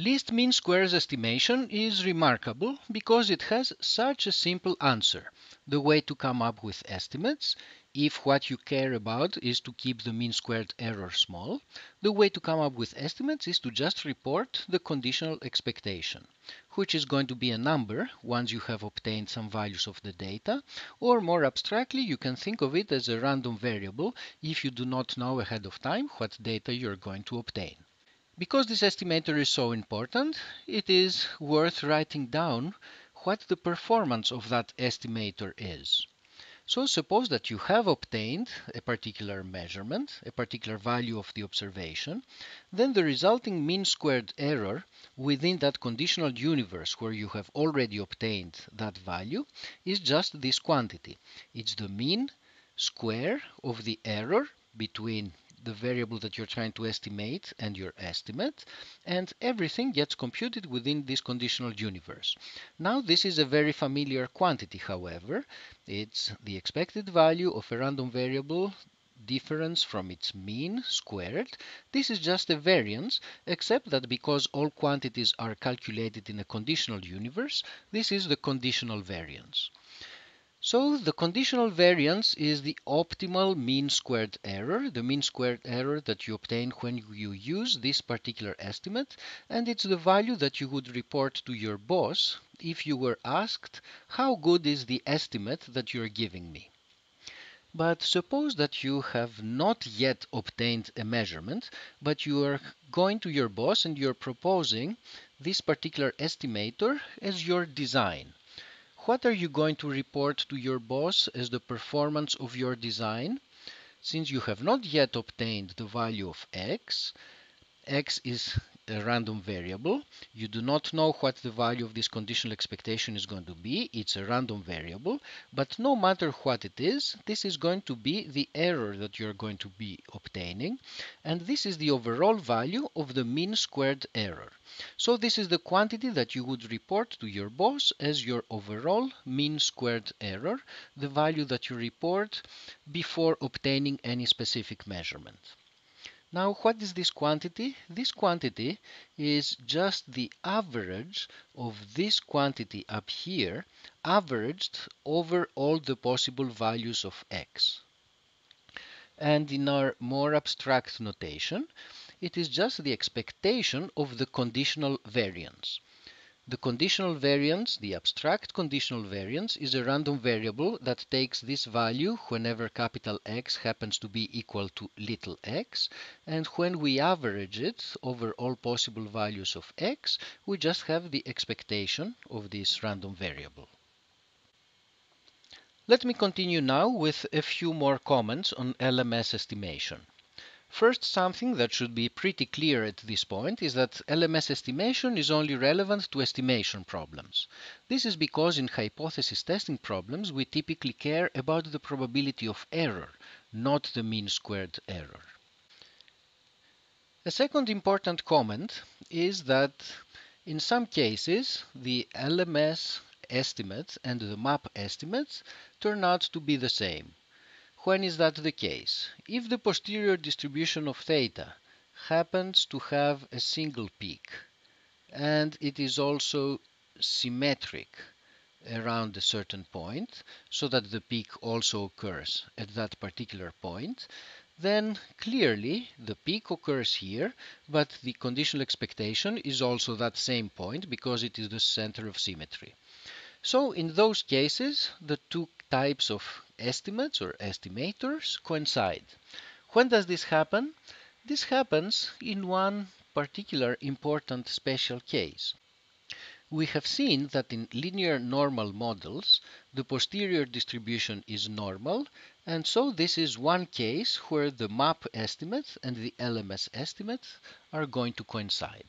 Least mean squares estimation is remarkable because it has such a simple answer. The way to come up with estimates, if what you care about is to keep the mean squared error small, the way to come up with estimates is to just report the conditional expectation, which is going to be a number once you have obtained some values of the data, or more abstractly, you can think of it as a random variable if you do not know ahead of time what data you're going to obtain. Because this estimator is so important, it is worth writing down what the performance of that estimator is. So suppose that you have obtained a particular measurement, a particular value of the observation, then the resulting mean squared error within that conditional universe where you have already obtained that value is just this quantity. It's the mean square of the error between the variable that you're trying to estimate and your estimate, and everything gets computed within this conditional universe. Now, this is a very familiar quantity, however. It's the expected value of a random variable difference from its mean squared. This is just a variance, except that because all quantities are calculated in a conditional universe, this is the conditional variance. So the conditional variance is the optimal mean squared error, the mean squared error that you obtain when you use this particular estimate, and it's the value that you would report to your boss if you were asked, how good is the estimate that you're giving me? But suppose that you have not yet obtained a measurement, but you are going to your boss and you're proposing this particular estimator as your design what are you going to report to your boss as the performance of your design? Since you have not yet obtained the value of x, x is a random variable. You do not know what the value of this conditional expectation is going to be. It's a random variable, but no matter what it is, this is going to be the error that you're going to be obtaining, and this is the overall value of the mean squared error. So this is the quantity that you would report to your boss as your overall mean squared error, the value that you report before obtaining any specific measurement. Now, what is this quantity? This quantity is just the average of this quantity up here, averaged over all the possible values of x. And in our more abstract notation, it is just the expectation of the conditional variance. The conditional variance, the abstract conditional variance, is a random variable that takes this value whenever capital X happens to be equal to little x, and when we average it over all possible values of x, we just have the expectation of this random variable. Let me continue now with a few more comments on LMS estimation. First, something that should be pretty clear at this point is that LMS estimation is only relevant to estimation problems. This is because in hypothesis testing problems we typically care about the probability of error, not the mean squared error. A second important comment is that in some cases the LMS estimates and the map estimates turn out to be the same. When is that the case? If the posterior distribution of theta happens to have a single peak and it is also symmetric around a certain point, so that the peak also occurs at that particular point, then clearly the peak occurs here, but the conditional expectation is also that same point because it is the center of symmetry. So in those cases, the two types of estimates or estimators coincide. When does this happen? This happens in one particular important special case. We have seen that in linear normal models, the posterior distribution is normal, and so this is one case where the map estimate and the LMS estimate are going to coincide.